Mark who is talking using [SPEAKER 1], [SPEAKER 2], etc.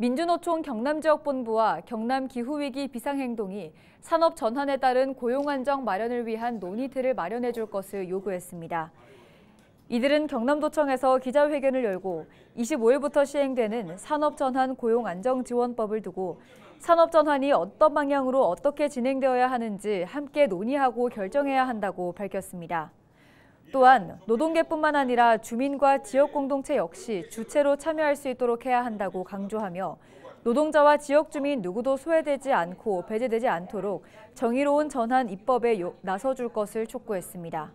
[SPEAKER 1] 민주노총 경남지역본부와 경남기후위기 비상행동이 산업 전환에 따른 고용 안정 마련을 위한 논의틀을 마련해 줄 것을 요구했습니다. 이들은 경남도청에서 기자회견을 열고 25일부터 시행되는 산업전환 고용안정지원법을 두고 산업전환이 어떤 방향으로 어떻게 진행되어야 하는지 함께 논의하고 결정해야 한다고 밝혔습니다. 또한 노동계뿐만 아니라 주민과 지역 공동체 역시 주체로 참여할 수 있도록 해야 한다고 강조하며 노동자와 지역 주민 누구도 소외되지 않고 배제되지 않도록 정의로운 전환 입법에 나서줄 것을 촉구했습니다.